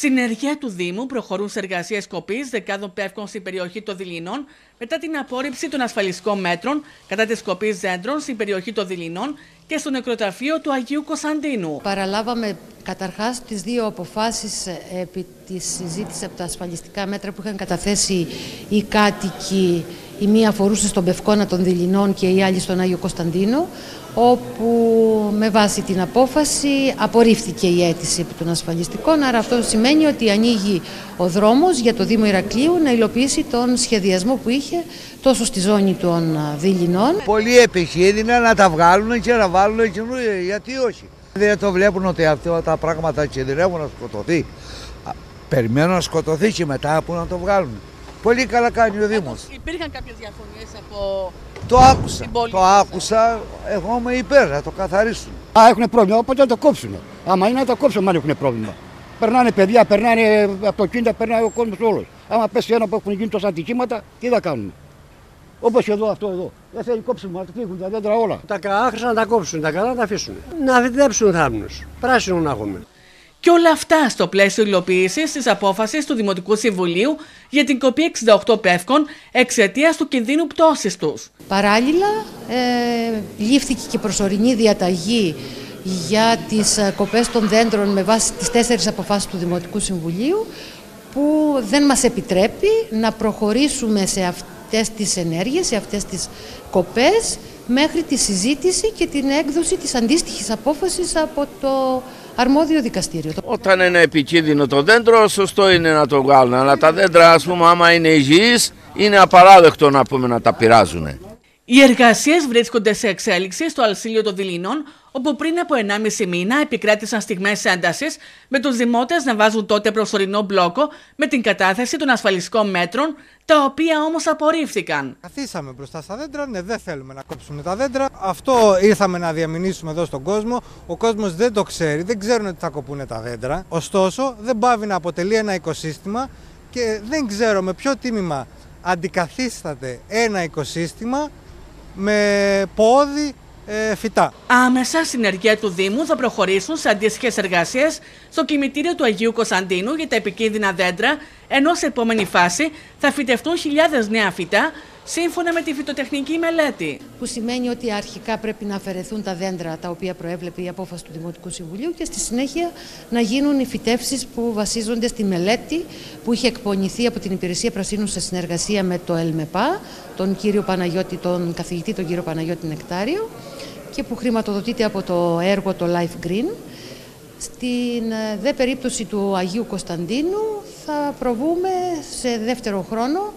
Συνεργεία του Δήμου προχωρούν σε εργασίες κοπή δεκάδων πεύκων στην περιοχή των Δηληνών μετά την απόρριψη των ασφαλιστικών μέτρων κατά τη κοπή δέντρων στην περιοχή των Δηληνών και στο νεκροταφείο του Αγίου Κωνσταντίνου. Παραλάβαμε καταρχάς τις δύο αποφάσεις ε, επί της συζήτησης από τα ασφαλιστικά μέτρα που είχαν καταθέσει οι κάτοικοι η μία αφορούσε στον Πευκόνα των Δηληνών και η άλλη στον Άγιο Κωνσταντίνο όπου με βάση την απόφαση απορρίφθηκε η αίτηση των ασφαλιστικών άρα αυτό σημαίνει ότι ανοίγει ο δρόμος για το Δήμο Ηρακλείου να υλοποιήσει τον σχεδιασμό που είχε τόσο στη ζώνη των Δηληνών. Πολλοί επιχείρηνα να τα βγάλουν και να βάλουν καινούργια, γιατί όχι. Δεν το βλέπουν ότι αυτά τα πράγματα κινδυνεύουν να σκοτωθεί. Περιμένουν να σκοτωθεί και μετά που να το βγάλουν. Πολύ καλά κάνει ο Δήμος. Υπήρχαν κάποιες διαφωνίες από το άκουσα, το άκουσα, εγώ είμαι υπέρ να το καθαρίσουν. Α, έχουν πρόβλημα, οπότε να το κόψουν. Άμα είναι να το κόψουν, αν έχουν πρόβλημα. Περνάνε παιδιά, περνάνε από το κίνητα, περνάει ο κόσμος όλος. Άμα πέσει ένα που έχουν γίνει τόσα ατυχήματα, τι θα κάνουν. Όπως εδώ, αυτό εδώ. Δεν θέλει κόψουν, να φύγουν τα δέντρα όλα. Τα άχρησα να τα κόψουν, τα καλά να τα αφήσουν. Να διδέψουν θάμνους. Πράσινο να έχουμε. Και όλα αυτά στο πλαίσιο υλοποίησης της απόφασης του Δημοτικού Συμβουλίου για την κοπή 68 πεύκων εξαιτίας του κινδύνου πτώσης τους. Παράλληλα, ε, λήφθηκε και προσωρινή διαταγή για τις ε, κοπές των δέντρων με βάση τις τέσσερις αποφάσεις του Δημοτικού Συμβουλίου που δεν μας επιτρέπει να προχωρήσουμε σε αυτές τις ενέργειες, σε αυτές τις κοπές μέχρι τη συζήτηση και την έκδοση της αντίστοιχης απόφασης από το αρμόδιο δικαστήριο. Όταν είναι επικίνδυνο το δέντρο, σωστό είναι να το βγάλουν. Αλλά τα δέντρα, ας πούμε, άμα είναι υγιείς, είναι απαράδεκτο να πούμε να τα πειράζουν. Οι εργασίες βρίσκονται σε εξέλιξη στο Αλσίλιο των Δηληνών, όπου πριν από 1,5 μήνα επικράτησαν στιγμές έντασης, με τους δημότες να βάζουν τότε προσωρινό μπλόκο με την κατάθεση των ασφαλιστικών μέτρων, τα οποία όμως απορρίφθηκαν. Καθίσαμε μπροστά στα δέντρα, ναι, δεν θέλουμε να κόψουμε τα δέντρα. Αυτό ήρθαμε να διαμηνήσουμε εδώ στον κόσμο. Ο κόσμος δεν το ξέρει, δεν ξέρουν ότι θα κοπούν τα δέντρα. Ωστόσο, δεν πάβει να αποτελεί ένα οικοσύστημα και δεν ξέρω με ποιο τίμημα αντικαθίσταται ένα οικοσύστημα με πόδι ε, φυτά. Άμεσα στην ενεργεία του Δήμου θα προχωρήσουν σε αντίστοιχες εργασίες στο κημητήριο του Αγίου Κωνσταντίνου για τα επικίνδυνα δέντρα, ενώ σε επόμενη φάση θα φυτευτούν χιλιάδες νέα φυτά σύμφωνα με τη φυτοτεχνική μελέτη. Που σημαίνει ότι αρχικά πρέπει να αφαιρεθούν τα δέντρα τα οποία προέβλεπε η απόφαση του Δημοτικού Συμβουλίου και στη συνέχεια να γίνουν οι φυτεύσει που βασίζονται στη μελέτη που είχε εκπονηθεί από την Υπηρεσία Πρασίνου σε συνεργασία με το ΕΛΜΕΠΑ, τον κύριο Παναγιώτη, τον καθηγητή τον κύριο Παναγιώτη Νεκτάριο και που χρηματοδοτείται από το έργο το Life Green. Στην ε, δε περίπτωση του Αγίου Κωνσταντίνου θα προβούμε σε δεύτερο χρόνο